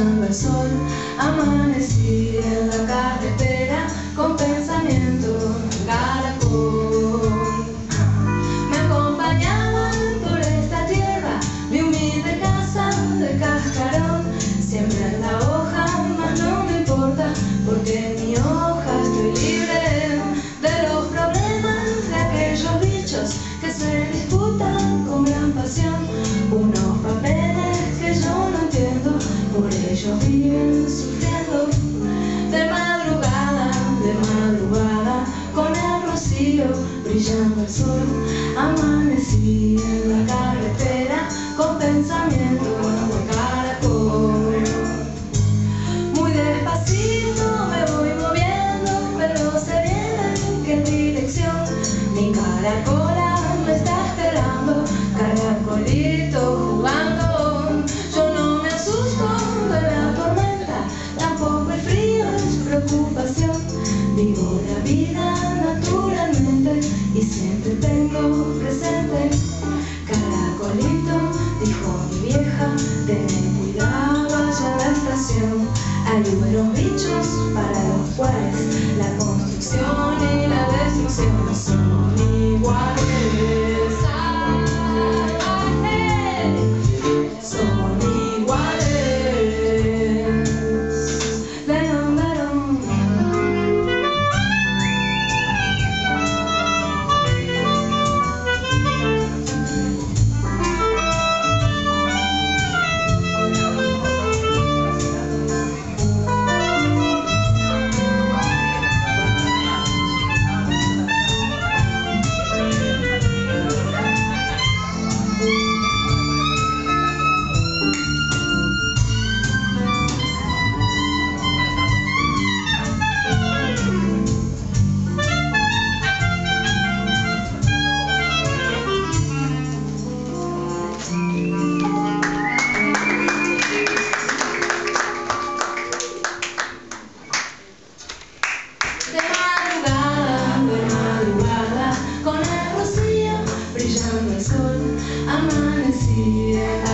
el sol, amanecí en la carretera con pensamiento caracol. Me acompañaban por esta tierra, mi humilde casa de cascarón, siempre en la hoja, mas no me importa porque brillando el sol, amanecí en la carretera con pensamientos de caracol. Muy despacito me voy moviendo, pero sé bien en qué dirección. Mi caracola me está esperando, caracolito jugando. Yo no me asusto de la tormenta, tampoco el frío es preocupación. Vivo la vida siempre tengo presente. Caracolito, dijo mi vieja, ten cuidado allá la estación. Hay buenos bichos para los cuales la construcción y la destrucción son con el rocío brillando